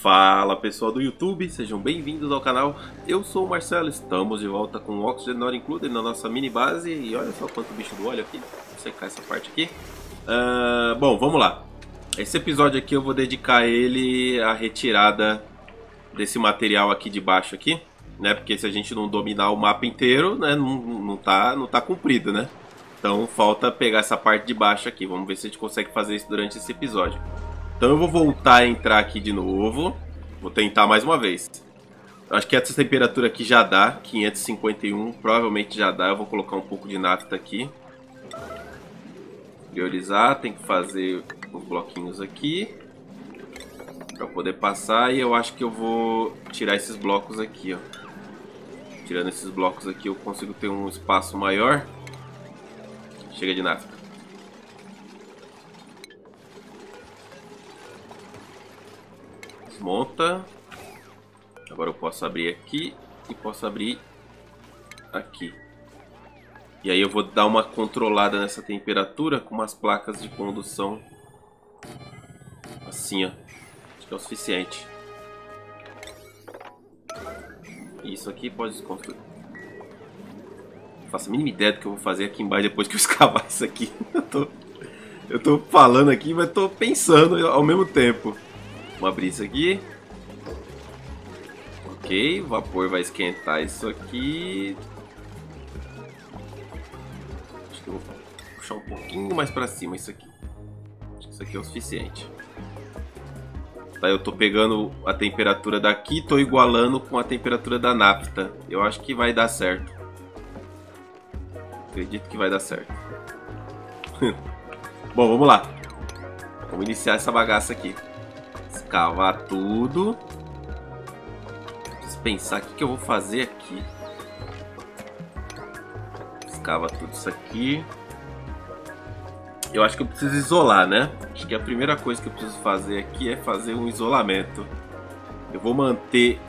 Fala pessoal do YouTube, sejam bem-vindos ao canal. Eu sou o Marcelo, estamos de volta com o Oxygen Not Included na nossa mini base. E olha só quanto bicho do óleo aqui, vou secar essa parte aqui. Uh, bom, vamos lá. Esse episódio aqui eu vou dedicar ele à retirada desse material aqui de baixo aqui. Né? Porque se a gente não dominar o mapa inteiro, né, não, não, tá, não tá cumprido, né? Então falta pegar essa parte de baixo aqui. Vamos ver se a gente consegue fazer isso durante esse episódio. Então eu vou voltar a entrar aqui de novo. Vou tentar mais uma vez. Acho que essa temperatura aqui já dá, 551, provavelmente já dá. Eu vou colocar um pouco de nafta aqui. Priorizar, tem que fazer os bloquinhos aqui. Pra poder passar e eu acho que eu vou tirar esses blocos aqui, ó. Tirando esses blocos aqui eu consigo ter um espaço maior. Chega de nafta. Monta. Agora eu posso abrir aqui e posso abrir aqui. E aí eu vou dar uma controlada nessa temperatura com umas placas de condução assim, ó. Acho que é o suficiente. Isso aqui pode desconstruir. Não faço a mínima ideia do que eu vou fazer aqui embaixo depois que eu escavar isso aqui. eu, tô, eu tô falando aqui, mas tô pensando ao mesmo tempo. Vamos abrir isso aqui. Ok, o vapor vai esquentar isso aqui. Acho que eu vou puxar um pouquinho mais para cima isso aqui. Acho que isso aqui é o suficiente. Tá, eu tô pegando a temperatura daqui e tô igualando com a temperatura da nafta. Eu acho que vai dar certo. Acredito que vai dar certo. Bom, vamos lá. Vamos iniciar essa bagaça aqui. Escavar tudo. Preciso pensar o que, que eu vou fazer aqui. Escava tudo isso aqui. Eu acho que eu preciso isolar, né? Acho que a primeira coisa que eu preciso fazer aqui é fazer um isolamento. Eu vou manter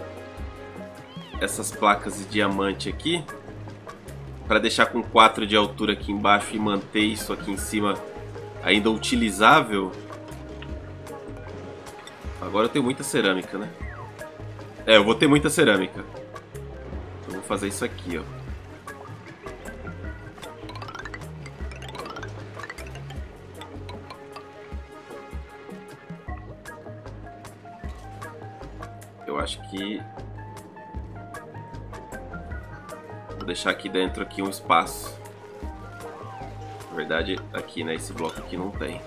essas placas de diamante aqui para deixar com 4 de altura aqui embaixo e manter isso aqui em cima ainda utilizável Agora eu tenho muita cerâmica, né? É, eu vou ter muita cerâmica. Eu vou fazer isso aqui, ó. Eu acho que... Vou deixar aqui dentro aqui um espaço. Na verdade, aqui, né? Esse bloco aqui não tem.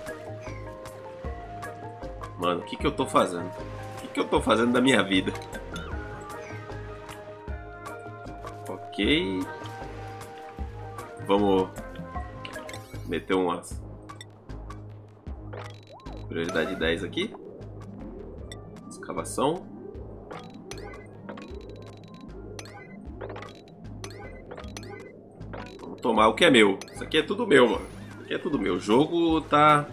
Mano, o que, que eu tô fazendo? O que, que eu tô fazendo da minha vida? Ok. Vamos meter umas prioridade 10 aqui. Escavação. Vamos tomar o que é meu. Isso aqui é tudo meu, mano. Isso aqui é tudo meu. O jogo tá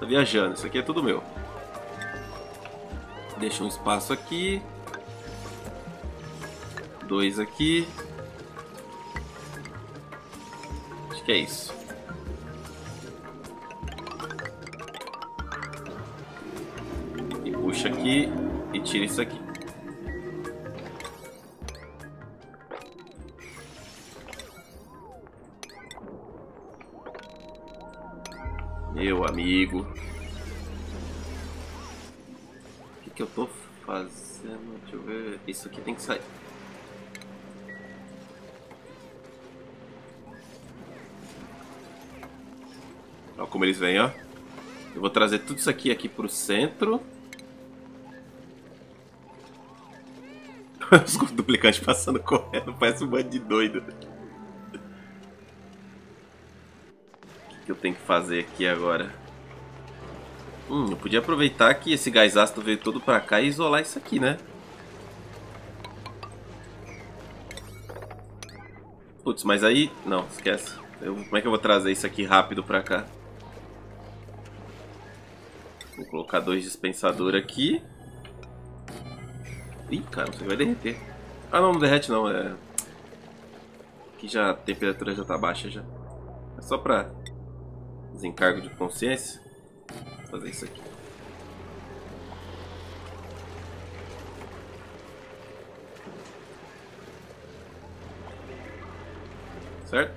Tá viajando, isso aqui é tudo meu. Deixa um espaço aqui. Dois aqui. Acho que é isso. E puxa aqui e tira isso aqui. Meu amigo. O que, que eu tô fazendo? Deixa eu ver. Isso aqui tem que sair. Olha como eles vêm, ó. Eu vou trazer tudo isso aqui aqui pro centro. Os duplicantes passando correndo, parece um bando de doido. Tenho que fazer aqui agora? Hum, eu podia aproveitar que esse gás ácido veio todo pra cá e isolar isso aqui, né? Putz, mas aí... Não, esquece. Eu, como é que eu vou trazer isso aqui rápido pra cá? Vou colocar dois dispensadores aqui. Ih, cara, você vai derreter. Ah, não, não derrete não. É... Aqui já a temperatura já tá baixa já. É só pra Desencargo de consciência. Vou fazer isso aqui. Certo?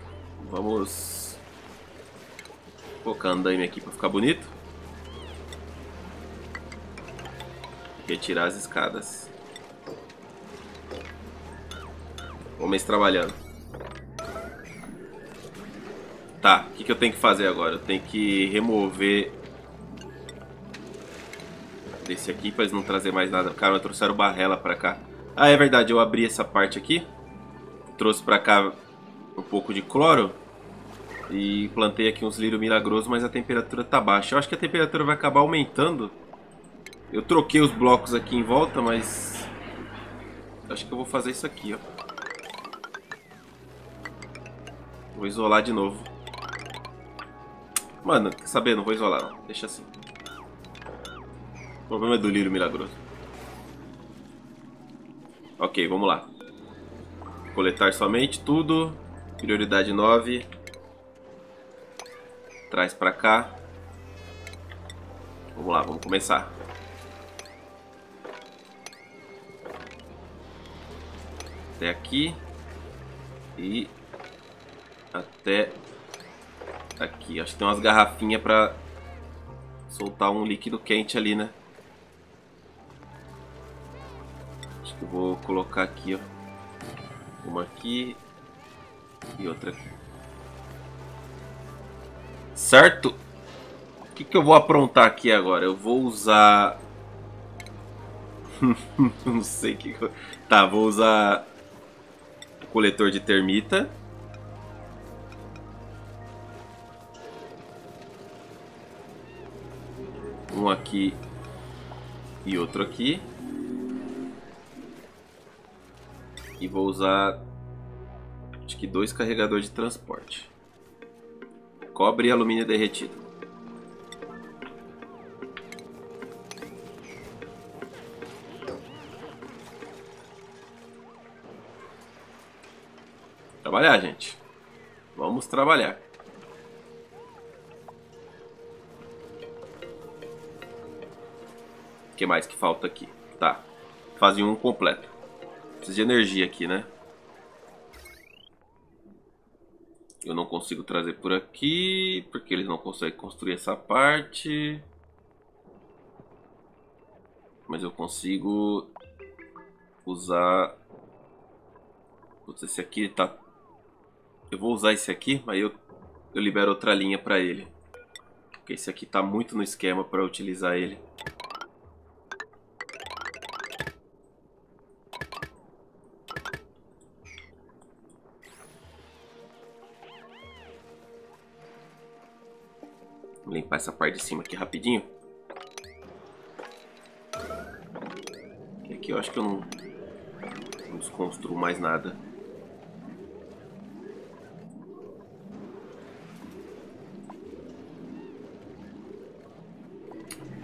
Vamos colocar andaime aqui para ficar bonito. Retirar as escadas. Homens trabalhando. Tá, o que, que eu tenho que fazer agora? Eu tenho que remover desse aqui para eles não trazer mais nada. Cara, trouxeram barrela para cá. Ah, é verdade, eu abri essa parte aqui. Trouxe para cá um pouco de cloro. E plantei aqui uns lírios milagrosos, mas a temperatura tá baixa. Eu acho que a temperatura vai acabar aumentando. Eu troquei os blocos aqui em volta, mas... Acho que eu vou fazer isso aqui, ó. Vou isolar de novo. Mano, quer saber? Não vou isolar não. Deixa assim. O problema é do lírio milagroso. Ok, vamos lá. Coletar somente tudo. Prioridade 9. Traz pra cá. Vamos lá, vamos começar. Até aqui. E até Aqui, acho que tem umas garrafinhas pra soltar um líquido quente ali, né? Acho que eu vou colocar aqui, ó. Uma aqui e outra aqui. Certo? O que, que eu vou aprontar aqui agora? Eu vou usar... Não sei o que... Tá, vou usar o coletor de termita. Um aqui e outro aqui. E vou usar acho que dois carregadores de transporte. Cobre e alumínio derretido. Trabalhar, gente. Vamos trabalhar. Que mais que falta aqui? Tá. Fase 1 completo. Precisa de energia aqui, né? Eu não consigo trazer por aqui, porque eles não conseguem construir essa parte. Mas eu consigo usar... Putz, esse aqui tá... Eu vou usar esse aqui, mas eu, eu libero outra linha para ele. Porque esse aqui tá muito no esquema para utilizar ele. Limpar essa parte de cima aqui rapidinho. E aqui eu acho que eu não, não desconstruo mais nada.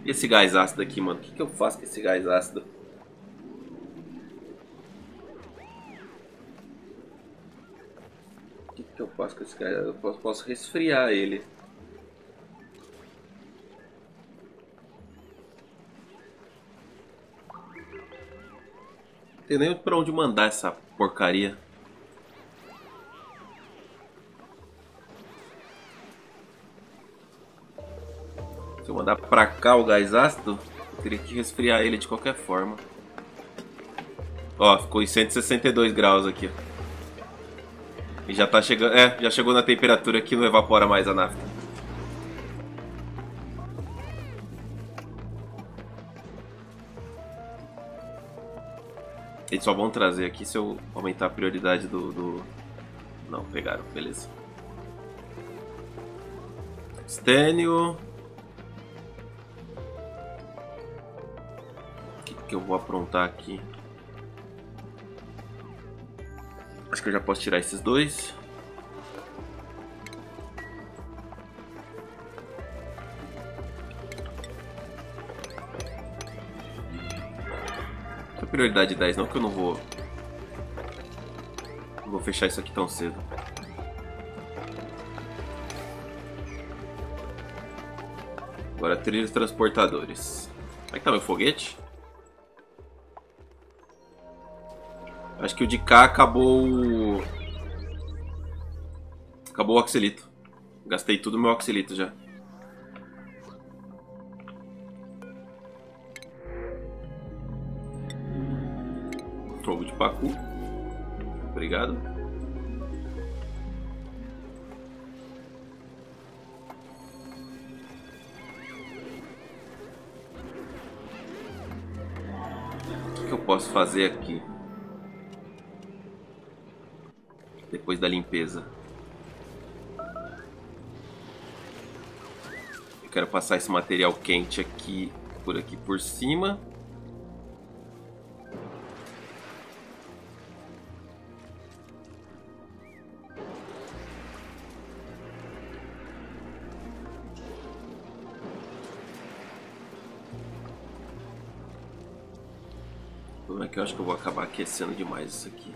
E esse gás ácido aqui, mano? O que, que eu faço com esse gás ácido? O que, que eu faço com esse gás? Eu posso, posso resfriar ele. Tem nem pra onde mandar essa porcaria. Se eu mandar pra cá o gás ácido, eu teria que resfriar ele de qualquer forma. Ó, ficou em 162 graus aqui. E já tá chegando. É, já chegou na temperatura que não evapora mais a nafta. Eles só vão trazer aqui se eu aumentar a prioridade do... do... Não, pegaram, beleza. Stênio. O que, que eu vou aprontar aqui? Acho que eu já posso tirar esses dois. Prioridade 10 não, que eu não vou... Não vou fechar isso aqui tão cedo. Agora trilhos transportadores. Como é que tá meu foguete? Acho que o de cá acabou... Acabou o oxelito. Gastei tudo meu oxelito já. Pacu. Obrigado. O que eu posso fazer aqui? Depois da limpeza. Eu quero passar esse material quente aqui, por aqui por cima. Acho que eu vou acabar aquecendo demais isso aqui?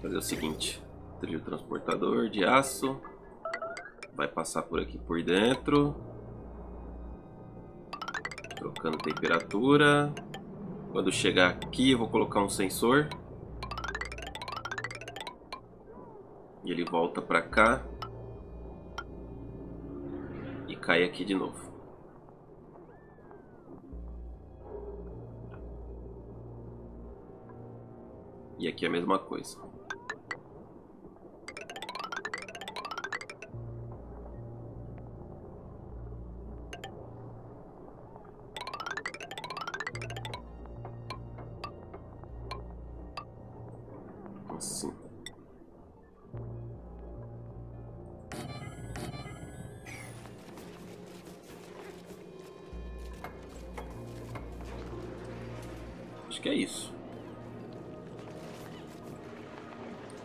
fazer o seguinte: trilho transportador de aço. Vai passar por aqui por dentro, trocando temperatura. Quando chegar aqui, eu vou colocar um sensor. E ele volta para cá cai aqui de novo. E aqui é a mesma coisa. Acho que é isso.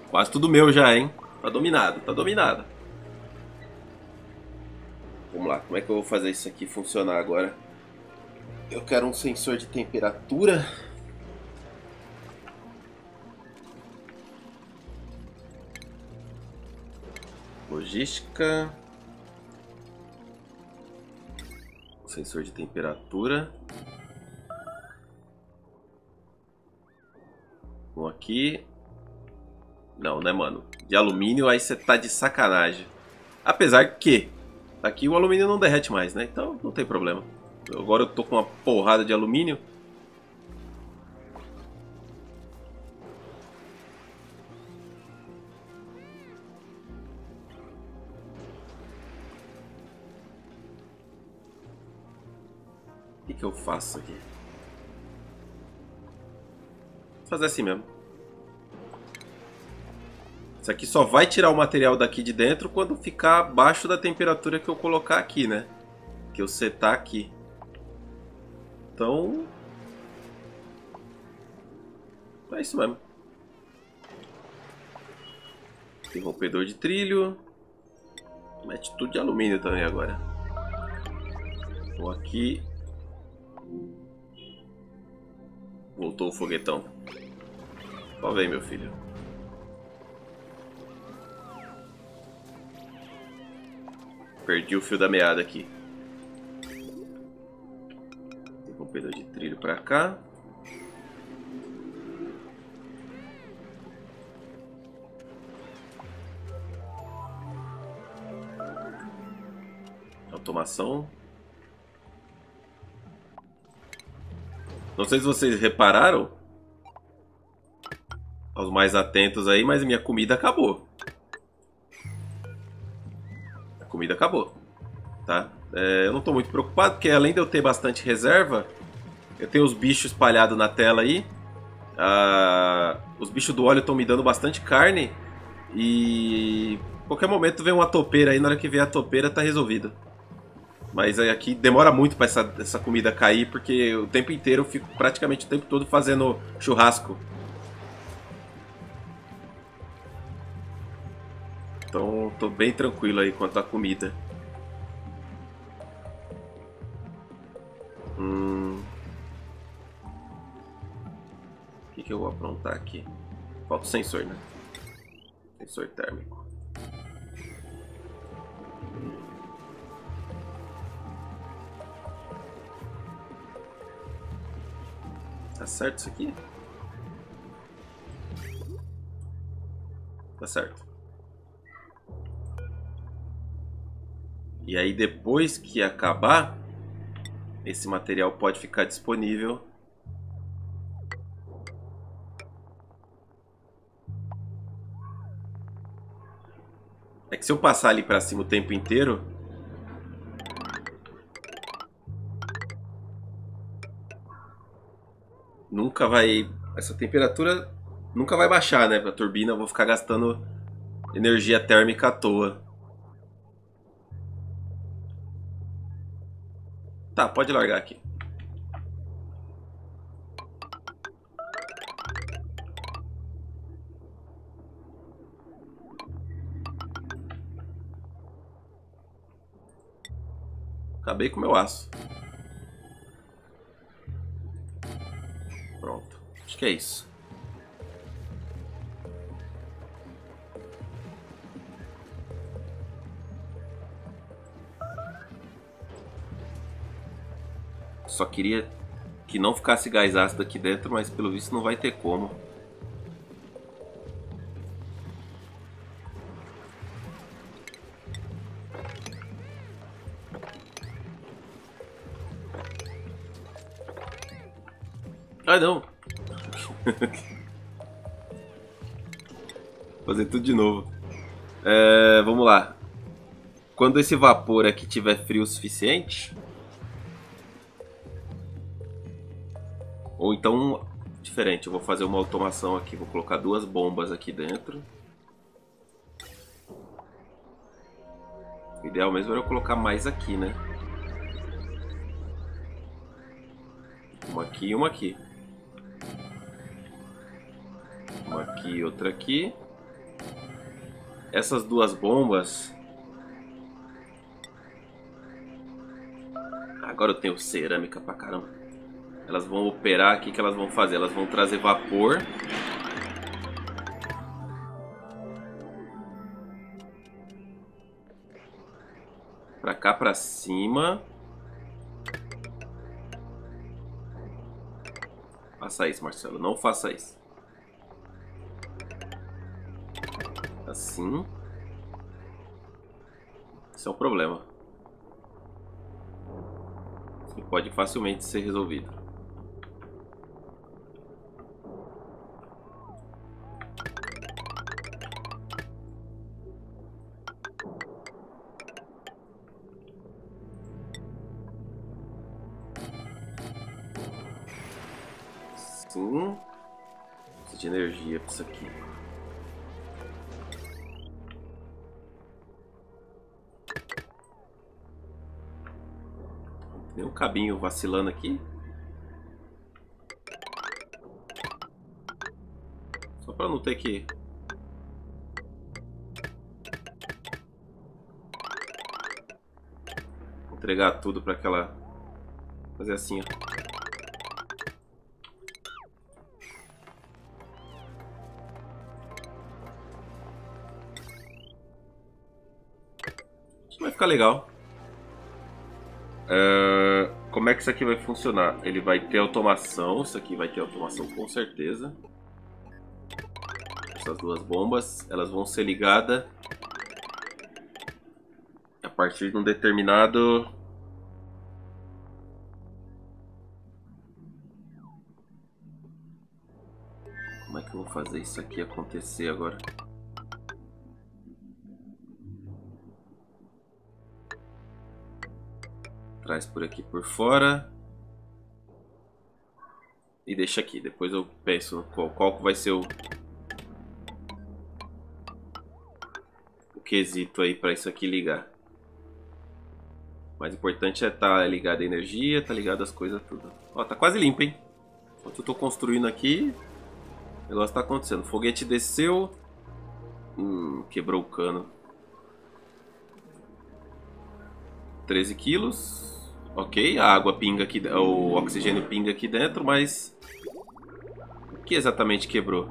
Quase tudo meu já, hein? Tá dominado, tá dominado. Vamos lá, como é que eu vou fazer isso aqui funcionar agora? Eu quero um sensor de temperatura. Logística. Sensor de temperatura. Aqui. Não, né, mano? De alumínio, aí você tá de sacanagem. Apesar que aqui o alumínio não derrete mais, né? Então não tem problema. Agora eu tô com uma porrada de alumínio. O que, que eu faço aqui? Vou fazer assim mesmo. Isso aqui só vai tirar o material daqui de dentro quando ficar abaixo da temperatura que eu colocar aqui, né? Que eu setar aqui. Então... É isso mesmo. Interrompedor de trilho. Mete tudo de alumínio também agora. Vou aqui. Voltou o foguetão. Só vem, meu filho. Perdi o fio da meada aqui. Interrompedor de trilho para cá. Automação. Não sei se vocês repararam. Aos mais atentos aí, mas minha comida acabou comida acabou. Tá? É, eu não estou muito preocupado, porque além de eu ter bastante reserva, eu tenho os bichos espalhados na tela aí. Ah, os bichos do óleo estão me dando bastante carne. E qualquer momento vem uma topeira aí, na hora que vier a topeira tá resolvido. Mas aqui demora muito para essa, essa comida cair, porque o tempo inteiro eu fico praticamente o tempo todo fazendo churrasco. Então tô bem tranquilo aí quanto à comida. Hum... O que, que eu vou aprontar aqui? Falta o sensor, né? Sensor térmico. Tá certo isso aqui? Tá certo. E aí depois que acabar, esse material pode ficar disponível É que se eu passar ali pra cima o tempo inteiro... Nunca vai... Essa temperatura nunca vai baixar, né? Pra turbina eu vou ficar gastando energia térmica à toa. Tá, pode largar aqui. Acabei com meu aço. Pronto. Acho que é isso. Só queria que não ficasse gás ácido aqui dentro, mas pelo visto não vai ter como. Ah, não. Fazer tudo de novo. É, vamos lá. Quando esse vapor aqui tiver frio o suficiente... então, diferente, eu vou fazer uma automação aqui. Vou colocar duas bombas aqui dentro. O ideal mesmo era eu colocar mais aqui, né? Uma aqui e uma aqui. Uma aqui e outra aqui. Essas duas bombas... Agora eu tenho cerâmica pra caramba. Elas vão operar aqui, que elas vão fazer? Elas vão trazer vapor. Pra cá, pra cima. Faça isso, Marcelo. Não faça isso. assim. Isso é um problema. Que pode facilmente ser resolvido. Tem cabinho vacilando aqui. Só para não ter que... Entregar tudo para aquela... Fazer assim, ó. Isso vai ficar legal. Uh, como é que isso aqui vai funcionar? Ele vai ter automação, isso aqui vai ter automação com certeza. Essas duas bombas, elas vão ser ligadas a partir de um determinado... Como é que eu vou fazer isso aqui acontecer agora? Por aqui por fora. E deixa aqui. Depois eu penso qual, qual vai ser o... O quesito aí para isso aqui ligar. O mais importante é estar tá ligado energia, tá ligado as coisas tudo. Ó, tá quase limpo, hein? Enquanto eu tô construindo aqui, o negócio tá acontecendo. O foguete desceu. Hum, quebrou o cano. 13 quilos. Ok, a água pinga aqui, o oxigênio pinga aqui dentro, mas... O que exatamente quebrou?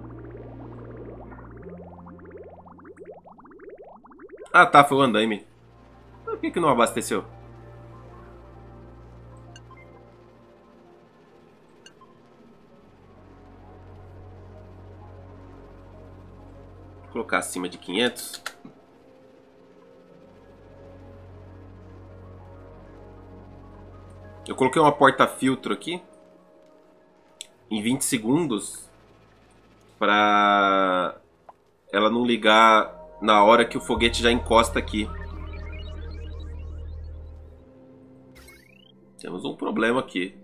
Ah tá, foi o andaime. Por que, que não abasteceu? Vou colocar acima de 500. Eu coloquei uma porta-filtro aqui em 20 segundos para ela não ligar na hora que o foguete já encosta aqui. Temos um problema aqui.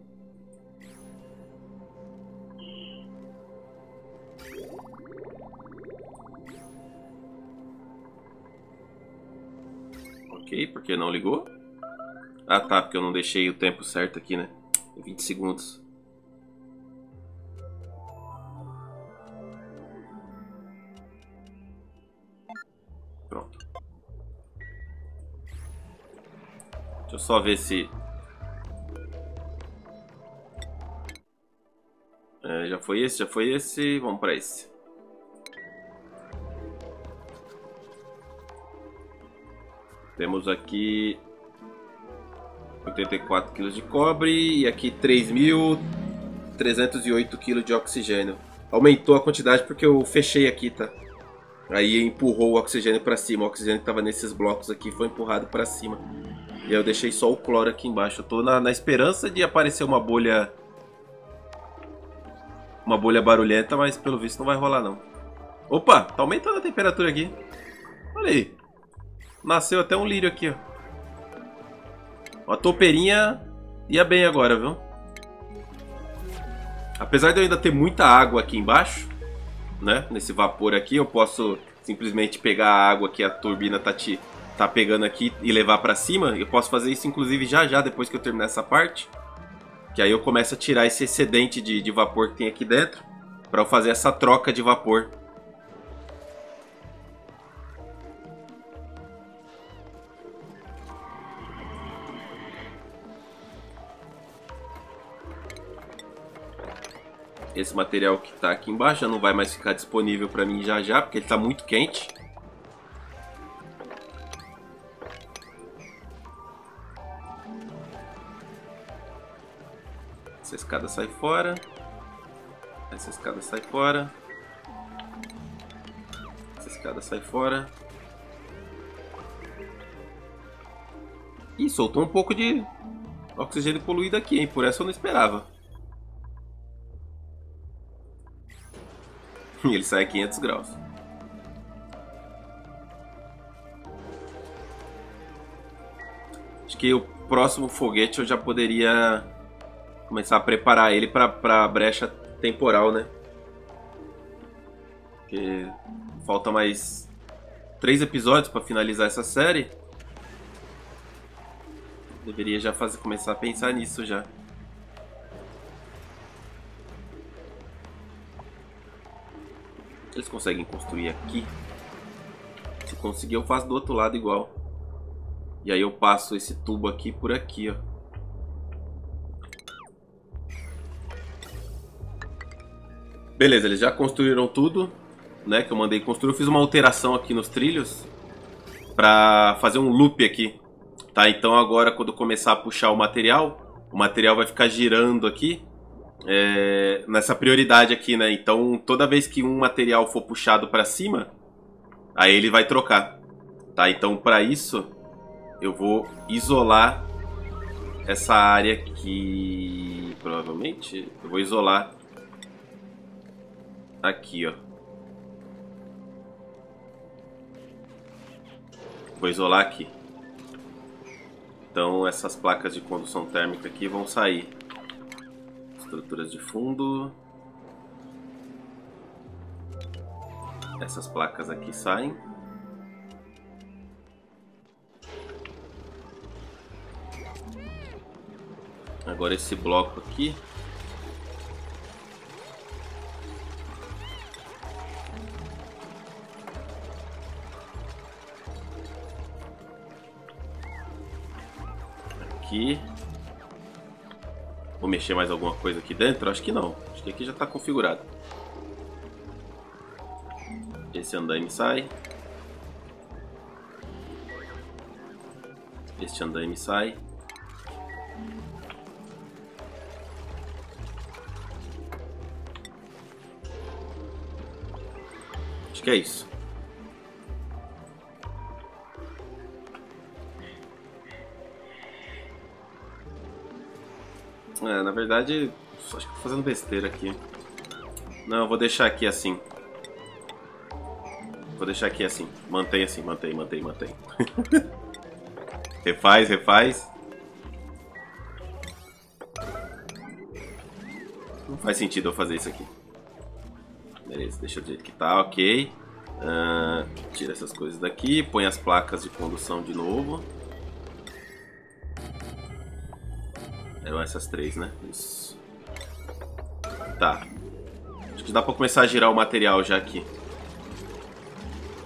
Ok, porque não ligou? Ah tá, porque eu não deixei o tempo certo aqui, né? 20 segundos. Pronto. Deixa eu só ver se... É, já foi esse, já foi esse. Vamos para esse. Temos aqui 84 kg de cobre e aqui 3.308 kg de oxigênio. Aumentou a quantidade porque eu fechei aqui, tá? Aí empurrou o oxigênio para cima. O oxigênio que estava nesses blocos aqui foi empurrado para cima. E aí eu deixei só o cloro aqui embaixo. Eu tô na, na esperança de aparecer uma bolha... Uma bolha barulhenta, mas pelo visto não vai rolar não. Opa, tá aumentando a temperatura aqui. Olha aí. Nasceu até um lírio aqui, ó. A topeirinha ia bem agora, viu? Apesar de eu ainda ter muita água aqui embaixo, né? Nesse vapor aqui, eu posso simplesmente pegar a água que a turbina tá, te, tá pegando aqui e levar para cima. Eu posso fazer isso inclusive já já, depois que eu terminar essa parte. Que aí eu começo a tirar esse excedente de, de vapor que tem aqui dentro. para eu fazer essa troca de vapor. Esse material que está aqui embaixo já não vai mais ficar disponível para mim já já, porque ele está muito quente. Essa escada sai fora. Essa escada sai fora. Essa escada sai fora. Ih, soltou um pouco de oxigênio poluído aqui, hein? Por essa eu não esperava. ele sai a 500 graus. Acho que o próximo foguete eu já poderia começar a preparar ele para a brecha temporal, né? Porque falta mais três episódios para finalizar essa série. Deveria já fazer, começar a pensar nisso já. Eles conseguem construir aqui. Se conseguir, eu faço do outro lado igual. E aí eu passo esse tubo aqui por aqui, ó. Beleza, eles já construíram tudo, né? Que eu mandei construir. Eu fiz uma alteração aqui nos trilhos para fazer um loop aqui, tá? Então agora quando começar a puxar o material, o material vai ficar girando aqui é, nessa prioridade aqui, né? Então, toda vez que um material for puxado para cima, aí ele vai trocar, tá? Então, para isso, eu vou isolar essa área aqui, provavelmente, eu vou isolar aqui, ó. Vou isolar aqui. Então, essas placas de condução térmica aqui vão sair estruturas de fundo. Essas placas aqui saem. Agora esse bloco aqui. Aqui. Mexer mais alguma coisa aqui dentro? Acho que não. Acho que aqui já está configurado. Esse andaime sai. Este andaime sai. Acho que é isso. É, na verdade, acho que tô fazendo besteira aqui. Não, vou deixar aqui assim. Vou deixar aqui assim. Mantém assim, mantém, mantém, mantém. refaz, refaz. Não faz sentido eu fazer isso aqui. Beleza, deixa do jeito que tá, ok. Uh, tira essas coisas daqui, põe as placas de condução de novo. Eram essas três, né? Isso. Tá. Acho que dá pra começar a girar o material já aqui.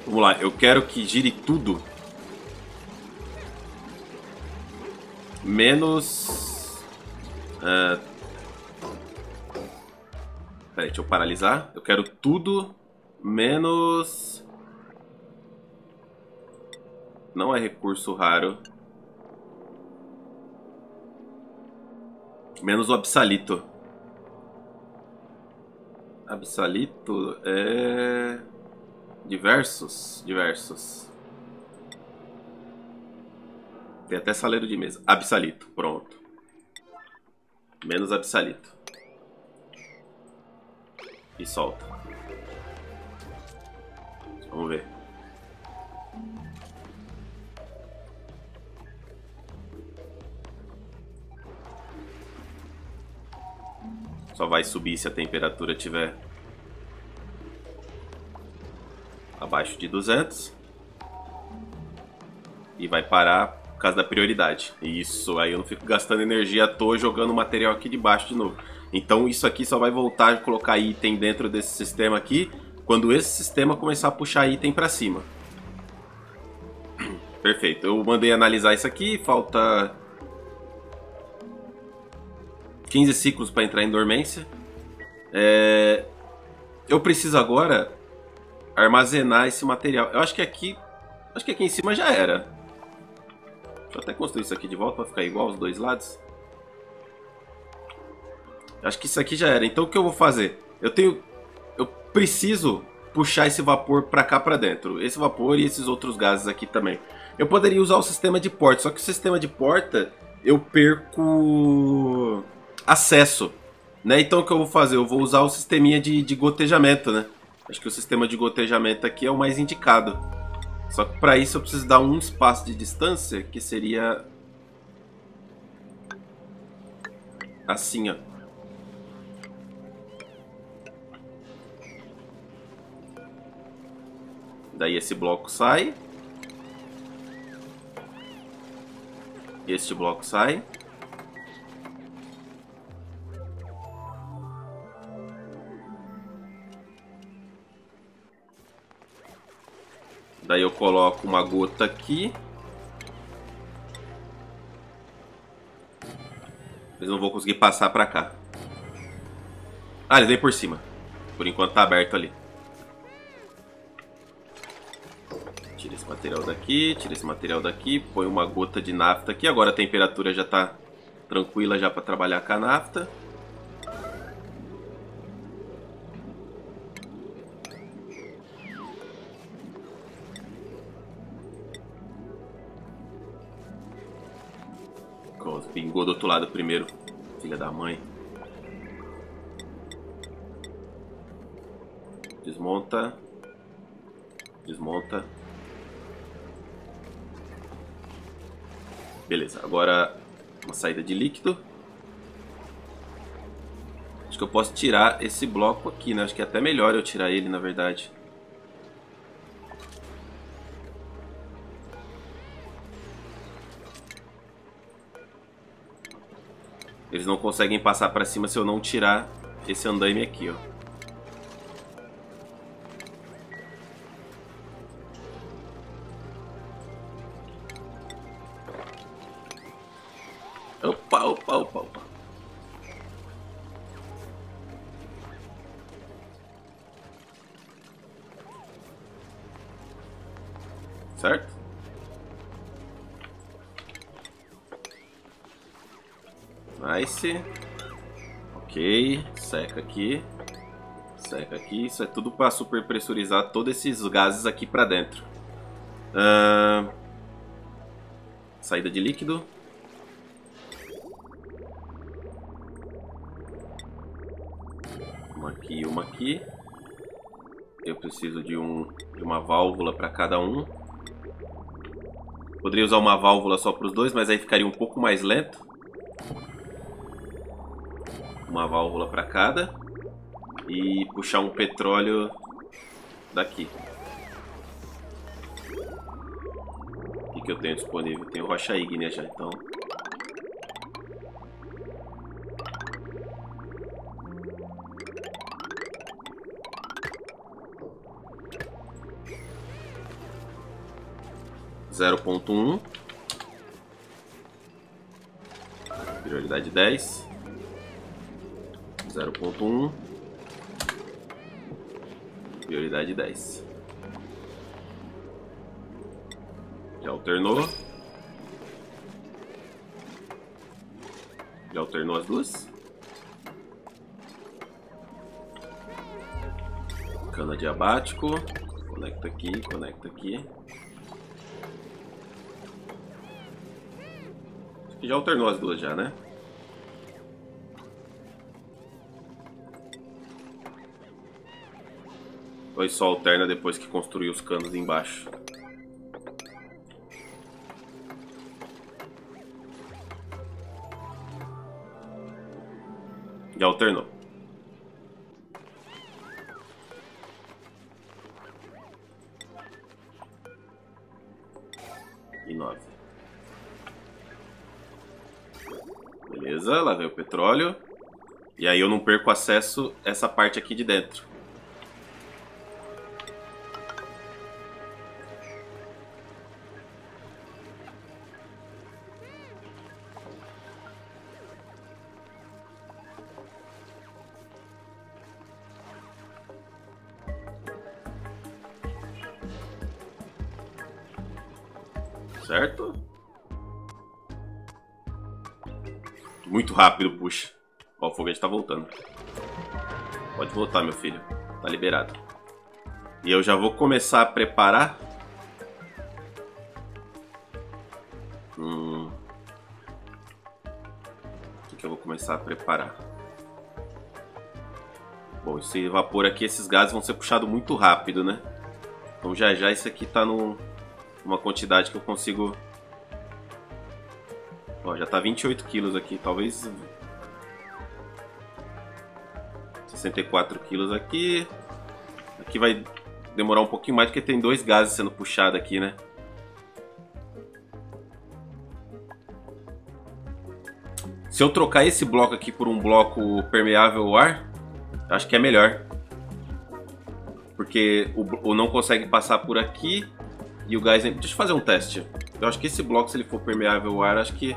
Vamos lá, eu quero que gire tudo. Menos... Uh... Peraí, deixa eu paralisar. Eu quero tudo menos... Não é recurso raro. Menos o absalito. Absalito é... Diversos, diversos. Tem até saleiro de mesa. Absalito, pronto. Menos absalito. E solta. Vamos ver. Só vai subir se a temperatura tiver abaixo de 200. E vai parar por causa da prioridade. Isso, aí eu não fico gastando energia à toa jogando material aqui de baixo de novo. Então isso aqui só vai voltar a colocar item dentro desse sistema aqui quando esse sistema começar a puxar item para cima. Perfeito, eu mandei analisar isso aqui, falta 15 ciclos para entrar em dormência. É... Eu preciso agora armazenar esse material. Eu acho que aqui. Acho que aqui em cima já era. Deixa eu até construir isso aqui de volta para ficar igual os dois lados. Acho que isso aqui já era. Então o que eu vou fazer? Eu tenho. Eu preciso puxar esse vapor para cá para dentro. Esse vapor e esses outros gases aqui também. Eu poderia usar o sistema de porta, só que o sistema de porta eu perco acesso. Né? Então o que eu vou fazer? Eu vou usar o sisteminha de, de gotejamento, né? Acho que o sistema de gotejamento aqui é o mais indicado. Só que para isso eu preciso dar um espaço de distância, que seria... Assim, ó. Daí esse bloco sai. Este bloco sai. Daí eu coloco uma gota aqui. Eles não vão conseguir passar pra cá. Ah, eles vêm por cima. Por enquanto tá aberto ali. Tira esse material daqui, tira esse material daqui, põe uma gota de nafta aqui. Agora a temperatura já tá tranquila já para trabalhar com a nafta. Outro lado primeiro. Filha da mãe. Desmonta. Desmonta. Beleza, agora uma saída de líquido. Acho que eu posso tirar esse bloco aqui, né? Acho que é até melhor eu tirar ele, na verdade. Eles não conseguem passar para cima se eu não tirar esse andaime aqui, ó. Opa, opa, opa, opa. Certo? Nice. Ok, seca aqui. Seca aqui. Isso é tudo para super pressurizar todos esses gases aqui para dentro. Uh... Saída de líquido. Uma aqui e uma aqui. Eu preciso de, um, de uma válvula para cada um. Poderia usar uma válvula só para os dois, mas aí ficaria um pouco mais lento. Uma válvula para cada. E puxar um petróleo daqui. O que, que eu tenho disponível? Tenho rocha ígnea já, então... Zero ponto um. Prioridade dez. Zero ponto um. Prioridade dez. Já alternou. Já alternou as duas. Cana diabático. Conecta aqui, conecta aqui. Já alternou as duas já, né? Ou só alterna depois que construir os canos embaixo? Já alternou. E nove. Beleza, lá vem o petróleo. E aí eu não perco acesso essa parte aqui de dentro. Certo? Muito rápido, puxa. Ó, o foguete tá voltando. Pode voltar, meu filho. Tá liberado. E eu já vou começar a preparar. Hum. O que, que eu vou começar a preparar? Bom, esse vapor aqui, esses gases vão ser puxados muito rápido, né? Então já já isso aqui tá no, uma quantidade que eu consigo... Ó, já tá 28 quilos aqui, talvez... 64 quilos aqui. Aqui vai demorar um pouquinho mais porque tem dois gases sendo puxados aqui, né? Se eu trocar esse bloco aqui por um bloco permeável ao ar, acho que é melhor. Porque o, o não consegue passar por aqui e o gás... Deixa eu fazer um teste. Eu acho que esse bloco, se ele for permeável ao ar, acho que...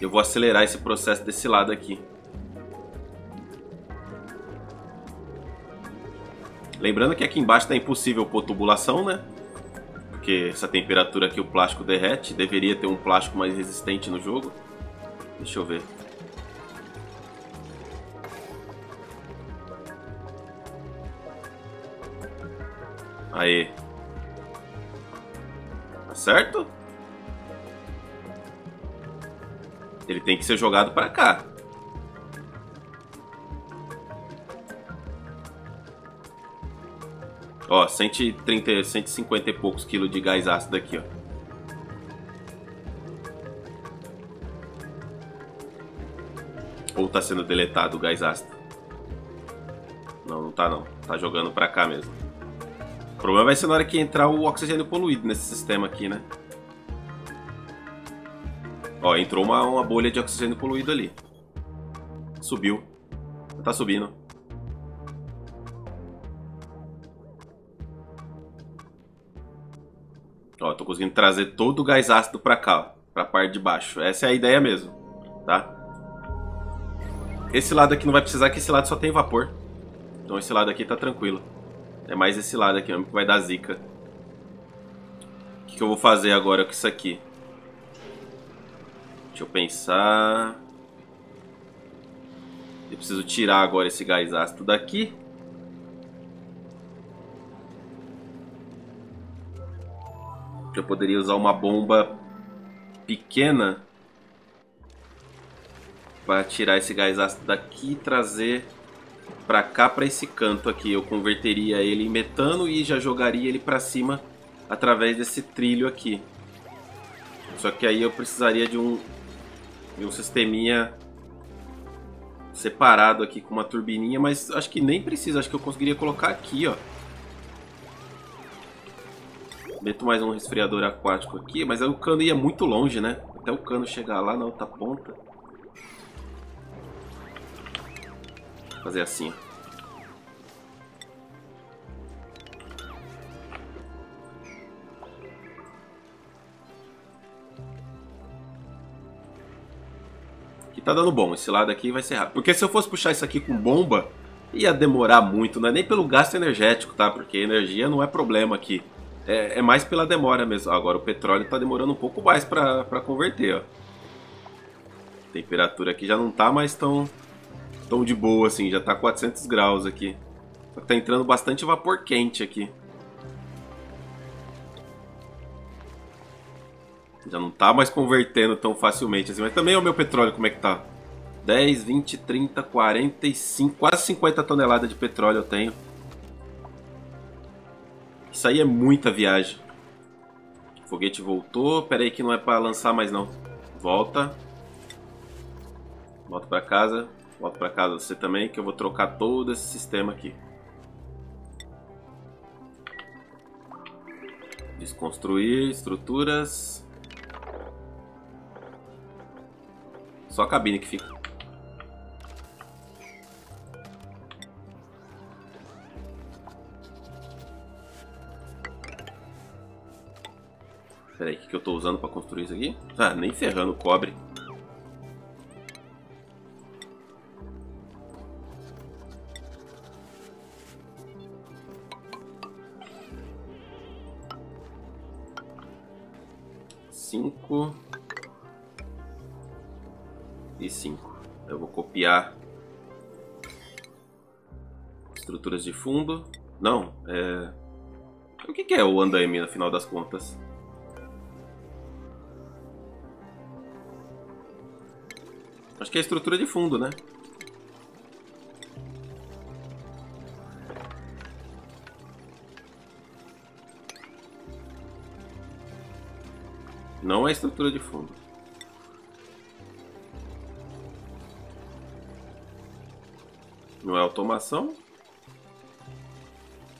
Eu vou acelerar esse processo desse lado aqui. Lembrando que aqui embaixo tá impossível pôr tubulação, né? Porque essa temperatura aqui o plástico derrete. Deveria ter um plástico mais resistente no jogo. Deixa eu ver. Aí. Tá certo? Ele tem que ser jogado para cá. Ó, 130, 150 e poucos quilos de gás ácido aqui, ó. Ou tá sendo deletado o gás ácido? Não, não tá não. Tá jogando pra cá mesmo. Problema vai ser na hora que entrar o oxigênio poluído nesse sistema aqui, né? Ó, entrou uma, uma bolha de oxigênio poluído ali. Subiu. Tá subindo. Ó, tô conseguindo trazer todo o gás ácido pra cá, ó, pra parte de baixo. Essa é a ideia mesmo, tá? Esse lado aqui não vai precisar, que esse lado só tem vapor. Então esse lado aqui tá tranquilo. É mais esse lado aqui mesmo que vai dar zica. O que, que eu vou fazer agora com isso aqui? Deixa eu pensar. Eu preciso tirar agora esse gás ácido daqui. Eu poderia usar uma bomba pequena para tirar esse gás ácido daqui e trazer para cá, para esse canto aqui. Eu converteria ele em metano e já jogaria ele para cima através desse trilho aqui. Só que aí eu precisaria de um, de um sisteminha separado aqui com uma turbininha, mas acho que nem precisa, acho que eu conseguiria colocar aqui, ó. Meto mais um resfriador aquático aqui, mas o cano ia muito longe, né? Até o cano chegar lá na outra ponta. Fazer assim, ó. tá dando bom. Esse lado aqui vai ser rápido. Porque se eu fosse puxar isso aqui com bomba, ia demorar muito. Não é nem pelo gasto energético, tá? Porque energia não é problema aqui. É, é mais pela demora mesmo. Agora o petróleo tá demorando um pouco mais pra, pra converter, ó. A temperatura aqui já não tá mais tão, tão de boa assim. Já tá 400 graus aqui. Só que tá entrando bastante vapor quente aqui. Já não tá mais convertendo tão facilmente assim. Mas também é o meu petróleo, como é que tá? 10, 20, 30, 45, quase 50 toneladas de petróleo eu tenho. Isso aí é muita viagem. Foguete voltou. Pera aí que não é para lançar mais não. Volta. Volta para casa. Volta para casa você também, que eu vou trocar todo esse sistema aqui. Desconstruir estruturas. Só a cabine que fica. Peraí, o que, que eu estou usando para construir isso aqui? Ah, nem ferrando cobre. Cinco e 5. Eu vou copiar estruturas de fundo. Não, é... O que, é o andaime no final das contas? Acho que é a estrutura de fundo, né? Não é estrutura de fundo. Não é automação?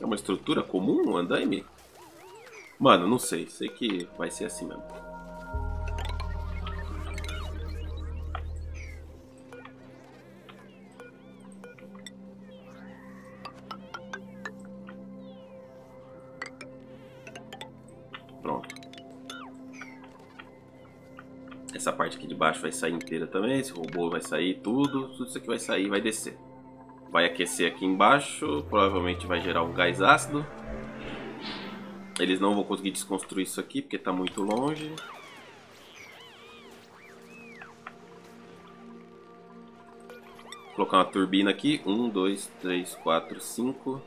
É uma estrutura comum, um andaime? Mano, não sei. Sei que vai ser assim mesmo. Baixo vai sair inteira também. Esse robô vai sair tudo. Tudo isso aqui vai sair vai descer. Vai aquecer aqui embaixo, provavelmente vai gerar um gás ácido. Eles não vão conseguir desconstruir isso aqui porque está muito longe. Vou colocar uma turbina aqui. Um, dois, três, quatro, cinco.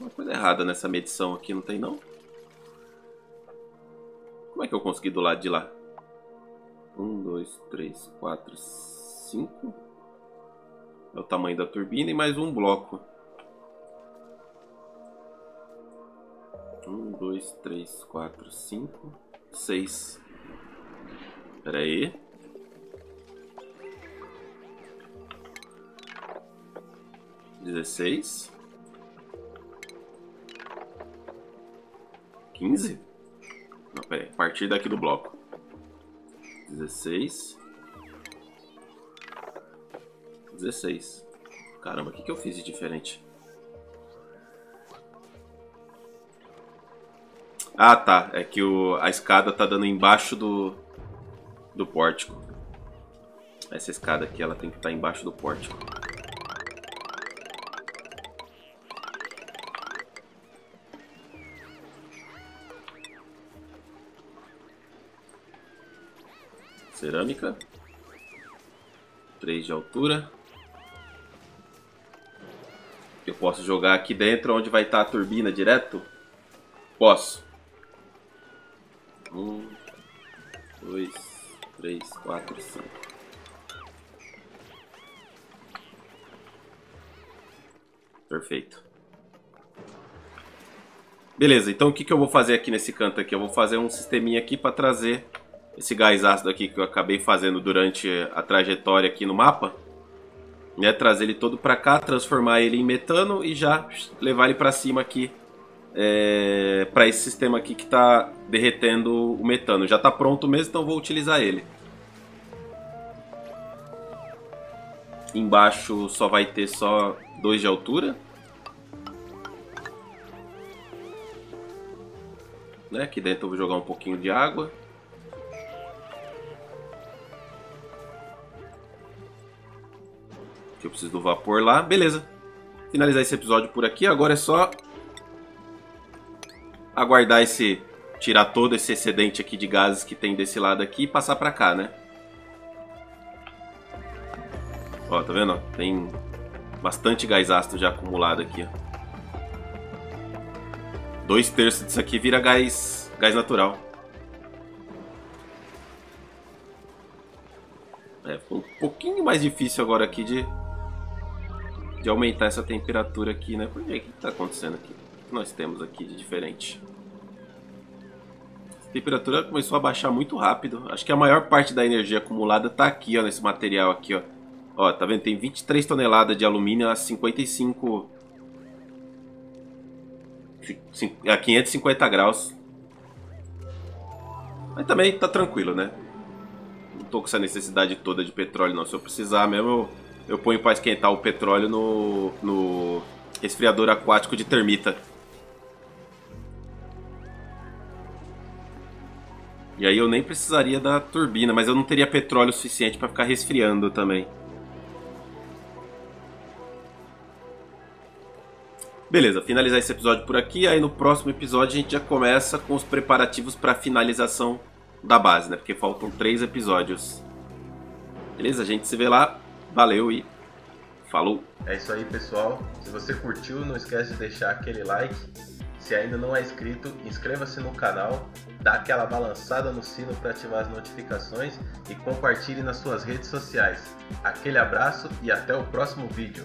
Uma coisa errada nessa medição aqui, não tem não? É que eu consegui do lado de lá? Um, dois, três, quatro, cinco. É o tamanho da turbina e mais um bloco. Um, dois, três, quatro, cinco, seis. Espera aí. Dezesseis. Quinze? Pera aí. A partir daqui do bloco. 16. 16. Caramba, o que, que eu fiz de diferente? Ah, tá. É que o, a escada tá dando embaixo do, do pórtico. Essa escada aqui, ela tem que estar tá embaixo do pórtico. Cerâmica. 3 de altura. Eu posso jogar aqui dentro onde vai estar a turbina direto? Posso. Um, dois, três, quatro, cinco. Perfeito. Beleza, então o que, que eu vou fazer aqui nesse canto aqui? Eu vou fazer um sisteminha aqui para trazer esse gás ácido aqui que eu acabei fazendo durante a trajetória aqui no mapa. Né, trazer ele todo para cá, transformar ele em metano e já levar ele para cima aqui é, para esse sistema aqui que está derretendo o metano. Já está pronto mesmo, então vou utilizar ele. Embaixo só vai ter só 2 de altura. Né? Aqui dentro eu vou jogar um pouquinho de água. Eu preciso do vapor lá. Beleza. Finalizar esse episódio por aqui. Agora é só aguardar esse tirar todo esse excedente aqui de gases que tem desse lado aqui e passar para cá, né? Ó, tá vendo? Tem bastante gás ácido já acumulado aqui. Ó. Dois terços disso aqui vira gás, gás natural. É, um pouquinho mais difícil agora aqui de, de aumentar essa temperatura aqui, né? Por quê? O que está acontecendo aqui? O que nós temos aqui de diferente? A temperatura começou a baixar muito rápido. Acho que a maior parte da energia acumulada está aqui, ó, nesse material aqui, ó. Ó, tá vendo? Tem 23 toneladas de alumínio a 55... a 550 graus. Mas também tá tranquilo, né? Não tô com essa necessidade toda de petróleo, não. Se eu precisar mesmo, eu, eu ponho para esquentar o petróleo no, no resfriador aquático de termita. E aí eu nem precisaria da turbina, mas eu não teria petróleo suficiente para ficar resfriando também. Beleza, finalizar esse episódio por aqui, aí no próximo episódio a gente já começa com os preparativos para finalização da base, né? Porque faltam três episódios. Beleza? A gente se vê lá. Valeu e falou! É isso aí, pessoal. Se você curtiu, não esquece de deixar aquele like se ainda não é inscrito, inscreva-se no canal, dá aquela balançada no sino para ativar as notificações e compartilhe nas suas redes sociais. Aquele abraço e até o próximo vídeo.